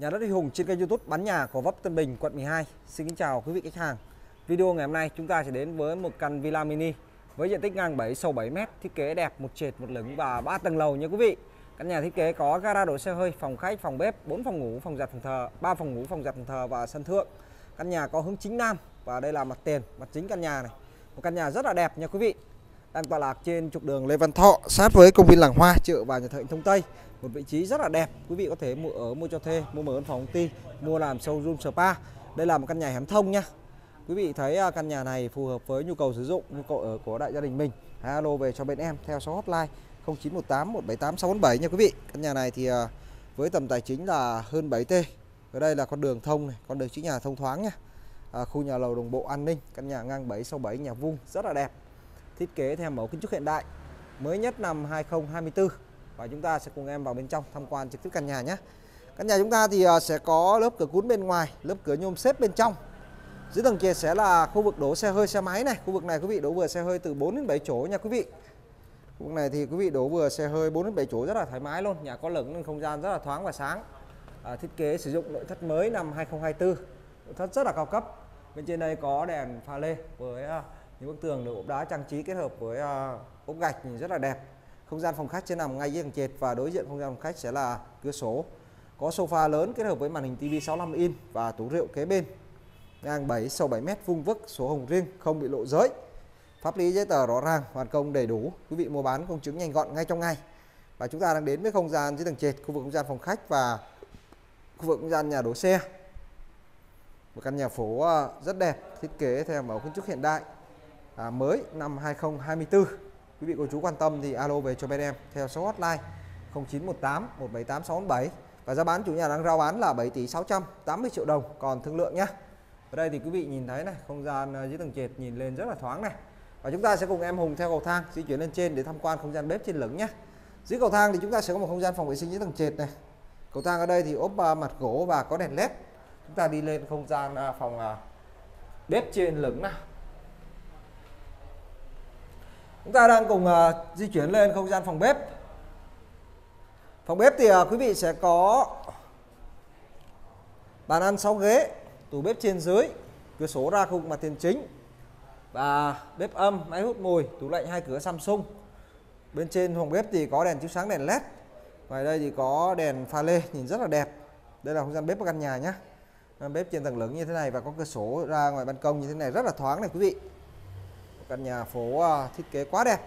Nhà đất Huy Hùng trên kênh YouTube bán nhà của Vấp Tân Bình, quận 12. Xin kính chào quý vị khách hàng. Video ngày hôm nay chúng ta sẽ đến với một căn villa mini với diện tích ngang 7 sâu 7 m, thiết kế đẹp, một trệt, một lửng và 3 tầng lầu nha quý vị. Căn nhà thiết kế có gara đổ xe hơi, phòng khách, phòng bếp, 4 phòng ngủ, phòng giặt, phòng thờ, 3 phòng ngủ, phòng giặt, phòng thờ và sân thượng. Căn nhà có hướng chính nam và đây là mặt tiền, mặt chính căn nhà này. Một căn nhà rất là đẹp nha quý vị. Đang tọa lạc trên trục đường Lê Văn Thọ, sát với công viên Làng Hoa, chợ và nhà thờ Thông Tây. Một vị trí rất là đẹp quý vị có thể mua ở mua cho thuê mua mở văn phòng công ty mua làm showroom spa. Đây là một căn nhà hẻm thông nha quý vị thấy à, căn nhà này phù hợp với nhu cầu sử dụng nhu cầu ở của đại gia đình mình. Hãy alo về cho bên em theo số hotline 0918 178 647 nha quý vị. Căn nhà này thì à, với tầm tài chính là hơn 7T ở đây là con đường thông này con đường chính nhà thông thoáng nha à, khu nhà lầu đồng bộ an ninh căn nhà ngang 7 sau 7 nhà vuông rất là đẹp thiết kế theo mẫu kiến trúc hiện đại mới nhất năm 2024 và chúng ta sẽ cùng em vào bên trong tham quan trực tiếp căn nhà nhé. Căn nhà chúng ta thì à, sẽ có lớp cửa cuốn bên ngoài lớp cửa nhôm xếp bên trong. Dưới tầng kia sẽ là khu vực đổ xe hơi xe máy này. Khu vực này quý vị đổ vừa xe hơi từ 4 đến 7 chỗ nha quý vị. Khu vực này thì quý vị đổ vừa xe hơi 4 đến 7 chỗ rất là thoải mái luôn. Nhà có lửng nên không gian rất là thoáng và sáng. À, thiết kế sử dụng nội thất mới năm 2024 nội thất rất là cao cấp. Bên trên đây có đèn pha lê với uh, những bức tường được ốp đá trang trí kết hợp với ờ, ốp gạch nhìn rất là đẹp không gian phòng khách sẽ nằm ngay dưới tầng trệt và đối diện không gian phòng khách sẽ là cửa sổ. Có sofa lớn kết hợp với màn hình TV 65 inch và tủ rượu kế bên. Ngang 7 sâu 7 mét vuông vức, số hồng riêng, không bị lộ giới. Pháp lý giấy tờ rõ ràng, hoàn công đầy đủ. Quý vị mua bán công chứng nhanh gọn ngay trong ngày. Và chúng ta đang đến với không gian dưới tầng trệt, khu vực không gian phòng khách và khu vực không gian nhà đổ xe. Một căn nhà phố ờ, rất đẹp, thiết kế theo mẫu kiến trúc hiện đại, à, mới năm 2024 quý vị cô chú quan tâm thì alo về cho bên em theo số hotline 0918 178 647 và giá bán chủ nhà đang rao bán là 7 tỷ 680 triệu đồng. Còn thương lượng nhé ở đây thì quý vị nhìn thấy này không gian à, dưới tầng trệt nhìn lên rất là thoáng này. Và chúng ta sẽ cùng em Hùng theo cầu thang di chuyển lên trên để tham quan không gian bếp trên lửng nhé dưới cầu thang thì chúng ta sẽ có một không gian phòng vệ sinh dưới tầng trệt này. Cầu thang ở đây thì ốp à, mặt gỗ và có đèn led. Chúng ta đi lên không gian à, phòng bếp trên lửng nào. Chúng ta đang cùng uh, di chuyển lên không gian phòng bếp. Phòng bếp thì uh, quý vị sẽ có bàn ăn 6 ghế, tủ bếp trên dưới, cửa sổ ra khu vực mặt tiền chính và bếp âm, máy hút mùi, tủ lạnh hai cửa Samsung. Bên trên phòng bếp thì có đèn chiếu sáng đèn led. Ngoài đây thì có đèn pha lê nhìn rất là đẹp. Đây là không gian bếp của căn nhà nhé. Bếp trên tầng lớn như thế này và có cửa sổ ra ngoài ban công như thế này rất là thoáng này quý vị căn nhà phố ờ, thiết kế quá đẹp.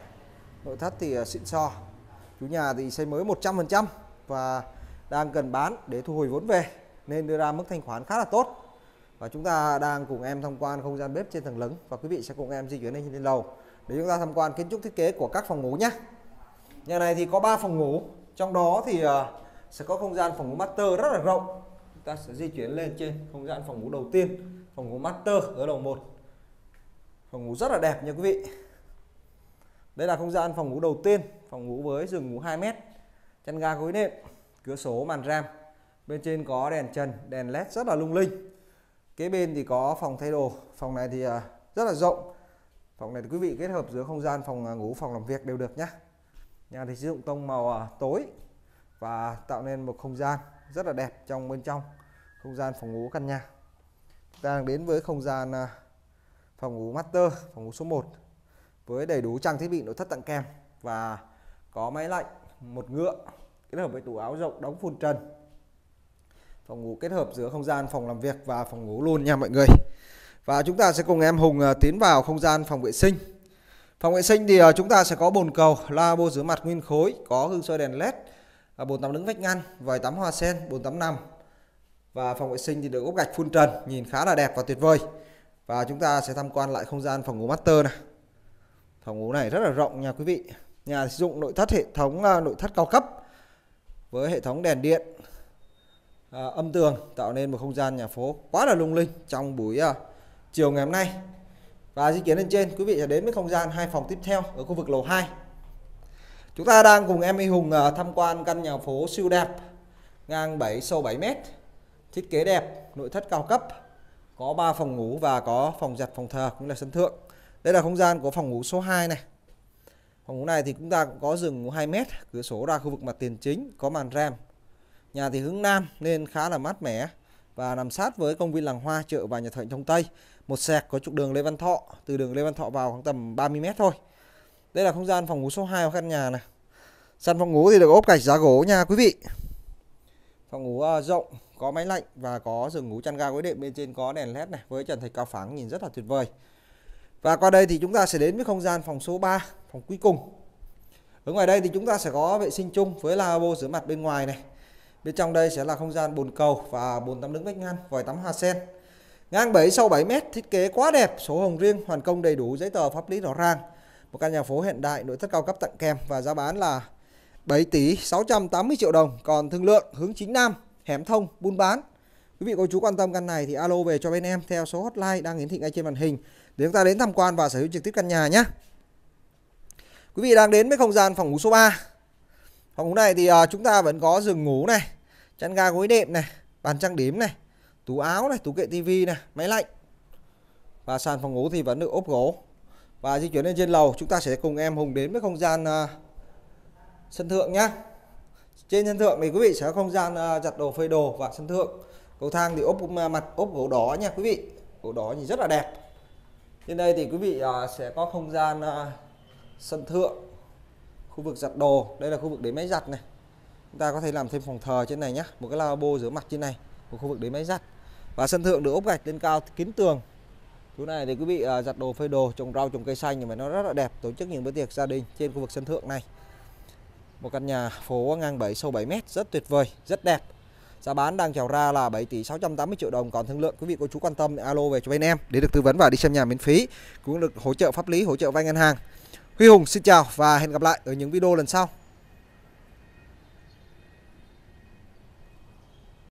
Nội thất thì ờ, xịn sò. Chủ nhà thì xây mới 100% và đang cần bán để thu hồi vốn về, nên đưa ra mức thanh khoản khá là tốt. Và chúng ta đang cùng em tham quan không gian bếp trên tầng lửng và quý vị sẽ cùng em di chuyển lên trên lầu để chúng ta tham quan kiến trúc thiết kế của các phòng ngủ nhé. Nhà này thì có 3 phòng ngủ, trong đó thì ờ, sẽ có không gian phòng ngủ master rất là rộng. Chúng ta sẽ di chuyển lên trên không gian phòng ngủ đầu tiên, phòng ngủ master ở lầu 1 phòng ngủ rất là đẹp nha quý vị. Đây là không gian phòng ngủ đầu tiên, phòng ngủ với giường ngủ 2 mét. Chăn ga gối nệm, cửa sổ, màn ram bên trên có đèn trần, đèn led rất là lung linh. Kế bên thì có phòng thay đồ. Phòng này thì à, rất là rộng. Phòng này thì quý vị kết hợp giữa không gian phòng à, ngủ, phòng làm việc đều được nhé nhà thì sử dụng tông màu à, tối và tạo nên một không gian rất là đẹp trong bên trong. Không gian phòng ngủ căn nhà. Đang đến với không gian phòng ngủ master, phòng ngủ số 1 với đầy đủ trang thiết bị, nội thất tặng kèm và có máy lạnh, một ngựa kết hợp với tủ áo rộng đóng phun trần. Phòng ngủ kết hợp giữa không gian phòng làm việc và phòng ngủ luôn nha mọi người. Và chúng ta sẽ cùng em Hùng à, tiến vào không gian phòng vệ sinh. Phòng vệ sinh thì à, chúng ta sẽ có bồn cầu, lavabo rửa mặt nguyên khối, có hương soi đèn led à, bồn tắm đứng vách ngăn, vòi tắm hoa sen, bồn tắm nằm. Và phòng vệ sinh thì được ốp gạch phun trần, nhìn khá là đẹp và tuyệt vời và chúng ta sẽ tham quan lại không gian phòng ngủ master này. Phòng ngủ này rất là rộng nha quý vị. Nhà sử dụng nội thất hệ thống à, nội thất cao cấp với hệ thống đèn điện à, âm tường tạo nên một không gian nhà phố quá là lung linh trong buổi à, chiều ngày hôm nay. Và di chuyển lên trên quý vị sẽ đến với không gian hai phòng tiếp theo ở khu vực lầu 2 chúng ta đang cùng em Y Hùng à, tham quan căn nhà phố siêu đẹp ngang 7 sâu 7 mét thiết kế đẹp nội thất cao cấp có 3 phòng ngủ và có phòng giặt phòng thờ cũng là sân thượng đây là không gian của phòng ngủ số 2 này phòng ngủ này thì chúng ta cũng có giường ngủ 2 mét cửa sổ ra khu vực mặt tiền chính có màn rèm. Nhà thì hướng Nam nên khá là mát mẻ và nằm sát với công viên Làng Hoa, chợ và nhà thờ trong Tây. Một sẹc có trục đường Lê Văn Thọ, từ đường Lê Văn Thọ vào khoảng tầm 30 m thôi. Đây là không gian phòng ngủ số 2 của căn nhà này. Sàn phòng ngủ thì được ốp gạch giá gỗ nha quý vị. Phòng ngủ ờ, rộng, có máy lạnh và có giường ngủ chăn ga gối đệm bên trên có đèn led này với trần thạch cao phẳng nhìn rất là tuyệt vời. Và qua đây thì chúng ta sẽ đến với không gian phòng số 3, phòng cuối cùng. Ở ngoài đây thì chúng ta sẽ có vệ sinh chung với lavabo rửa mặt bên ngoài này. Bên trong đây sẽ là không gian bồn cầu và bồn tắm đứng vách ngăn, vòi tắm hoa sen. Ngang 7 sâu 7 mét, thiết kế quá đẹp, số hồng riêng, hoàn công đầy đủ giấy tờ pháp lý rõ ràng. Một căn nhà phố hiện đại, nội thất cao cấp tặng kèm và giá bán là 7 tỷ 680 triệu đồng. Còn thương lượng hướng chính Nam, hẻm thông, buôn bán. Quý vị cô chú quan tâm căn này thì alo về cho bên em theo số hotline đang hiển thị ngay trên màn hình để chúng ta đến tham quan và sở hữu trực tiếp căn nhà nhé. Quý vị đang đến với không gian phòng ngủ số 3. Phòng ngủ này thì à, chúng ta vẫn có giường ngủ này, chăn ga gối đệm này, bàn trang điểm này, tủ áo này, tủ kệ tivi này, máy lạnh. Và sàn phòng ngủ thì vẫn được ốp gỗ. Và di chuyển lên trên lầu chúng ta sẽ cùng em Hùng đến với không gian à, sân thượng nhá. Trên sân thượng thì quý vị sẽ có không gian ờ, giặt đồ, phơi đồ và sân thượng. Cầu thang thì ốp mặt ốp gỗ đỏ nha quý vị. Gỗ đỏ nhìn rất là đẹp. Trên đây thì quý vị ờ, sẽ có không gian ờ, sân thượng, khu vực giặt đồ đây là khu vực để máy giặt này chúng ta có thể làm thêm phòng thờ trên này nhé một cái lavabo rửa mặt trên này, một khu vực để máy giặt và sân thượng được ốp gạch lên cao kín tường chỗ này thì quý vị giặt đồ, phơi đồ, trồng rau, trồng cây xanh nhưng mà nó rất là đẹp tổ chức những bữa tiệc gia đình trên khu vực sân thượng này một căn nhà phố ngang 7 sâu 7 mét, rất tuyệt vời, rất đẹp. Giá bán đang chào ra là 7 tỷ 680 triệu đồng. Còn thương lượng, quý vị cô chú quan tâm, alo về cho bên em để được tư vấn và đi xem nhà miễn phí, cũng được hỗ trợ pháp lý, hỗ trợ vay ngân hàng. Huy Hùng xin chào và hẹn gặp lại ở những video lần sau.